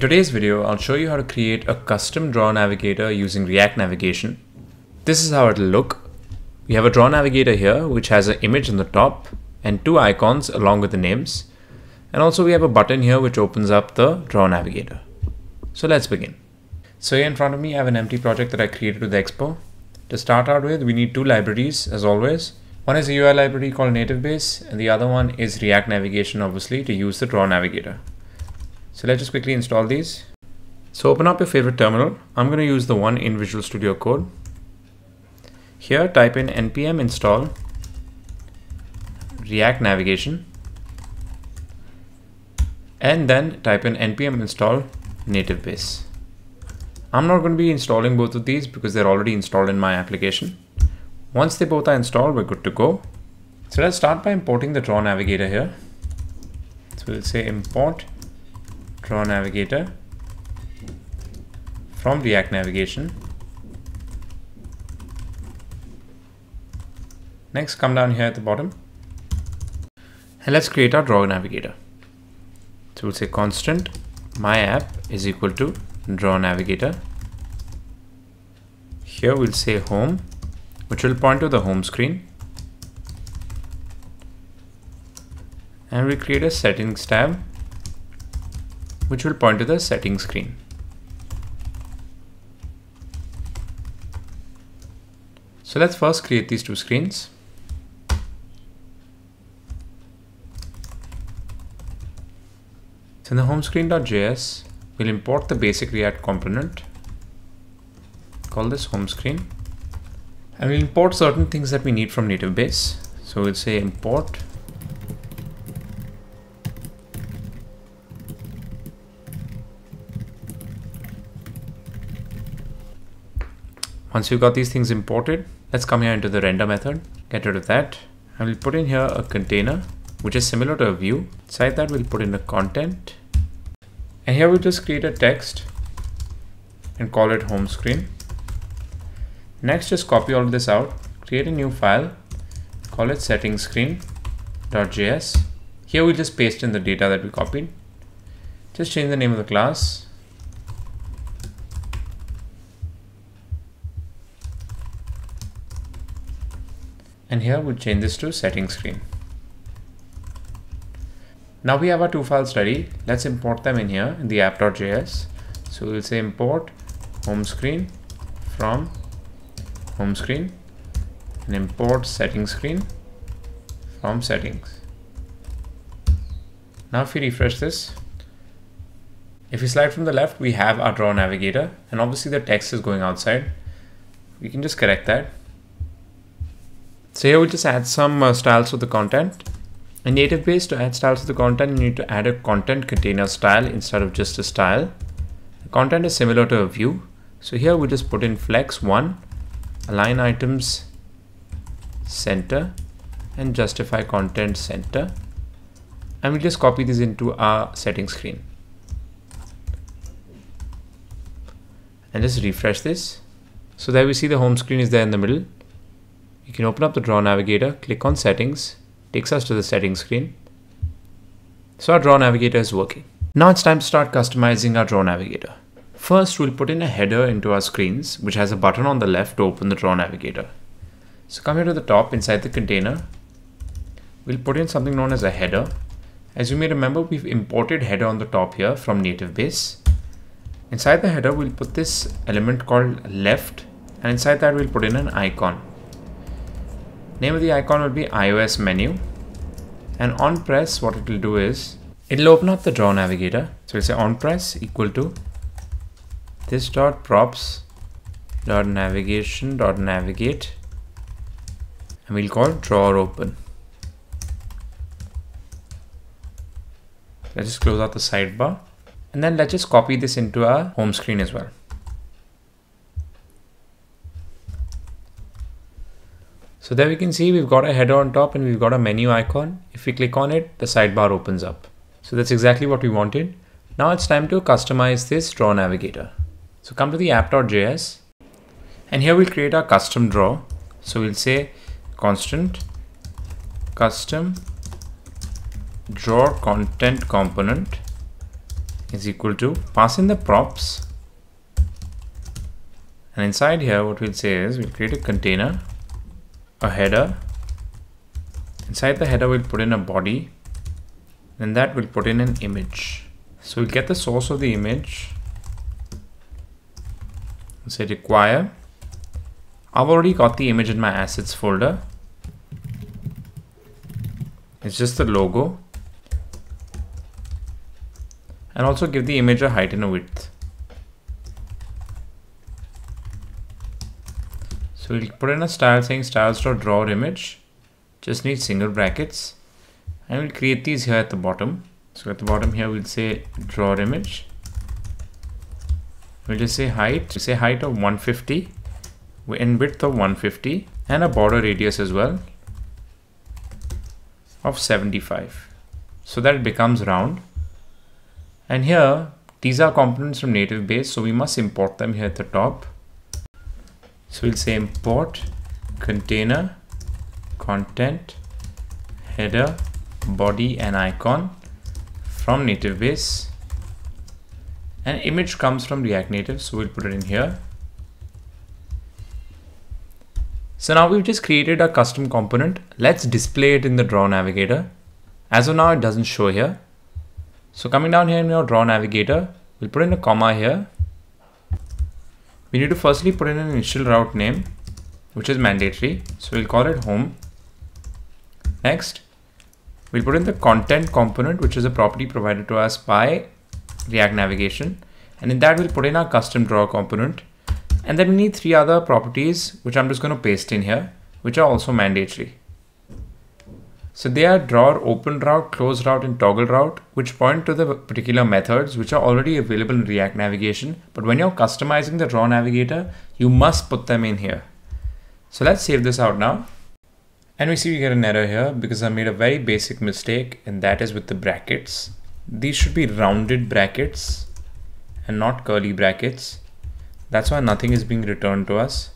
In today's video, I'll show you how to create a custom draw navigator using React Navigation. This is how it'll look. We have a draw navigator here, which has an image on the top and two icons along with the names. And also we have a button here which opens up the draw navigator. So let's begin. So here in front of me, I have an empty project that I created with Expo. To start out with, we need two libraries as always. One is a UI library called NativeBase and the other one is React Navigation obviously to use the draw navigator. So let's just quickly install these. So open up your favorite terminal. I'm going to use the one in Visual Studio Code. Here type in npm install React Navigation and then type in npm install NativeBase. I'm not going to be installing both of these because they're already installed in my application. Once they both are installed, we're good to go. So let's start by importing the draw navigator here. So we'll say import draw navigator from React Navigation. Next, come down here at the bottom and let's create our draw navigator. So we'll say constant my app is equal to draw navigator. Here we'll say home, which will point to the home screen. And we create a settings tab, which will point to the settings screen. So let's first create these two screens. So in the home screen.js, we'll import the basic React component, call this home screen, and we'll import certain things that we need from native base. So we'll say import Once you've got these things imported, let's come here into the render method, get rid of that, and we'll put in here a container, which is similar to a view. Inside that, we'll put in a content, and here we'll just create a text and call it home screen. Next, just copy all this out, create a new file, call it settings screen.js. Here we'll just paste in the data that we copied. Just change the name of the class. And here we'll change this to settings screen. Now we have our two files ready. Let's import them in here in the app.js. So we'll say import home screen from home screen and import settings screen from settings. Now if we refresh this, if we slide from the left, we have our draw navigator and obviously the text is going outside. We can just correct that. So here we'll just add some uh, styles to the content in native base to add styles to the content, you need to add a content container style instead of just a style. The content is similar to a view. So here we just put in flex one, align items center and justify content center. And we just copy this into our settings screen. And just refresh this. So there we see the home screen is there in the middle. You can open up the draw navigator, click on settings, takes us to the settings screen. So our draw navigator is working. Now it's time to start customizing our draw navigator. First, we'll put in a header into our screens, which has a button on the left to open the draw navigator. So come here to the top inside the container. We'll put in something known as a header. As you may remember, we've imported header on the top here from native base. Inside the header, we'll put this element called left, and inside that we'll put in an icon. Name of the icon will be iOS menu. And on press, what it will do is, it'll open up the draw navigator. So we'll say on press equal to this dot props dot navigation dot navigate and we'll call drawer open. Let's just close out the sidebar and then let's just copy this into our home screen as well. So there we can see we've got a header on top and we've got a menu icon. If we click on it, the sidebar opens up. So that's exactly what we wanted. Now it's time to customize this draw navigator. So come to the app.js and here we'll create our custom draw. So we'll say constant custom draw content component is equal to pass in the props and inside here what we'll say is we'll create a container a header. Inside the header we'll put in a body. And that we'll put in an image. So we'll get the source of the image say require. I've already got the image in my assets folder. It's just the logo. And also give the image a height and a width so we'll put in a style saying styles.draw image. Just need single brackets. And we'll create these here at the bottom. So at the bottom here we'll say draw image. We'll just say height. We say height of 150 in width of 150 and a border radius as well of 75 so that it becomes round. And here these are components from native base so we must import them here at the top so we'll say import container content header body and icon from native base an image comes from react native so we'll put it in here So now we've just created a custom component. Let's display it in the draw navigator. As of now, it doesn't show here. So coming down here in your draw navigator, we'll put in a comma here. We need to firstly put in an initial route name, which is mandatory. So we'll call it home. Next, we'll put in the content component, which is a property provided to us by React Navigation. And in that, we'll put in our custom draw component. And then we need three other properties, which I'm just going to paste in here, which are also mandatory. So they are draw open route, close route, and toggle route, which point to the particular methods which are already available in React Navigation. But when you're customizing the draw navigator, you must put them in here. So let's save this out now. And we see we get an error here because I made a very basic mistake and that is with the brackets. These should be rounded brackets and not curly brackets. That's why nothing is being returned to us.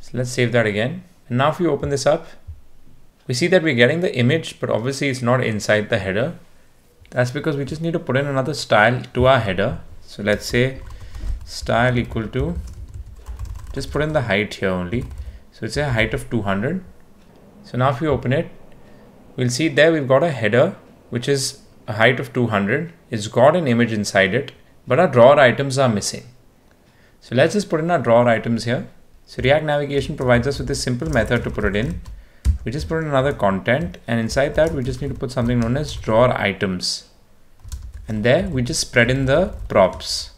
So let's save that again. And now if we open this up, we see that we're getting the image, but obviously it's not inside the header. That's because we just need to put in another style to our header. So let's say style equal to, just put in the height here only. So it's a height of 200. So now if we open it, we'll see there we've got a header, which is a height of 200. It's got an image inside it, but our drawer items are missing. So let's just put in our drawer items here. So React Navigation provides us with a simple method to put it in. We just put in another content and inside that we just need to put something known as drawer items. And there we just spread in the props.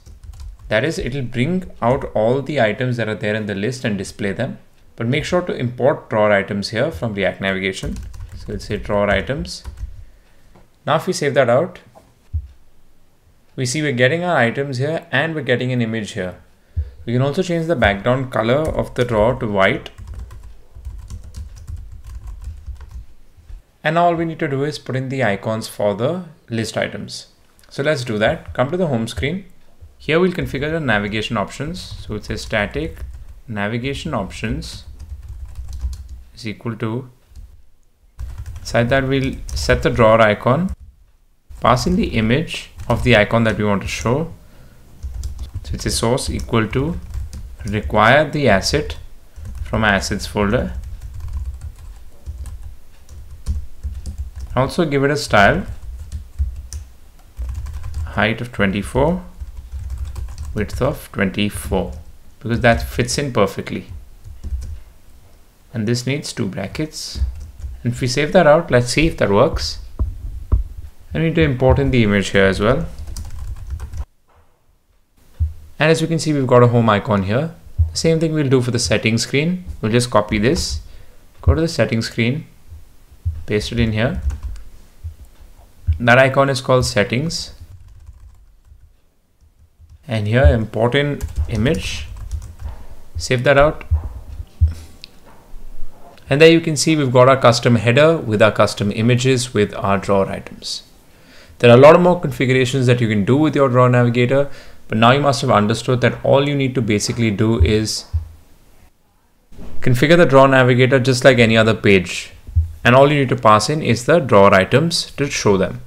That is, it'll bring out all the items that are there in the list and display them. But make sure to import drawer items here from React Navigation. So let's say drawer items. Now if we save that out, we see we're getting our items here and we're getting an image here. We can also change the background color of the drawer to white. And now all we need to do is put in the icons for the list items. So let's do that. Come to the home screen. Here we'll configure the navigation options. So it says static navigation options is equal to inside that we'll set the drawer icon, pass in the image of the icon that we want to show so it's a source equal to require the asset from assets folder also give it a style. Height of 24 width of 24 because that fits in perfectly. And this needs two brackets. And if we save that out let's see if that works. I need to import in the image here as well. And as you can see, we've got a home icon here. The same thing we'll do for the settings screen. We'll just copy this, go to the settings screen, paste it in here. That icon is called settings. And here import in image, save that out. And there you can see we've got our custom header with our custom images with our drawer items. There are a lot of more configurations that you can do with your drawer navigator. But now you must have understood that all you need to basically do is configure the drawer navigator just like any other page. And all you need to pass in is the drawer items to show them.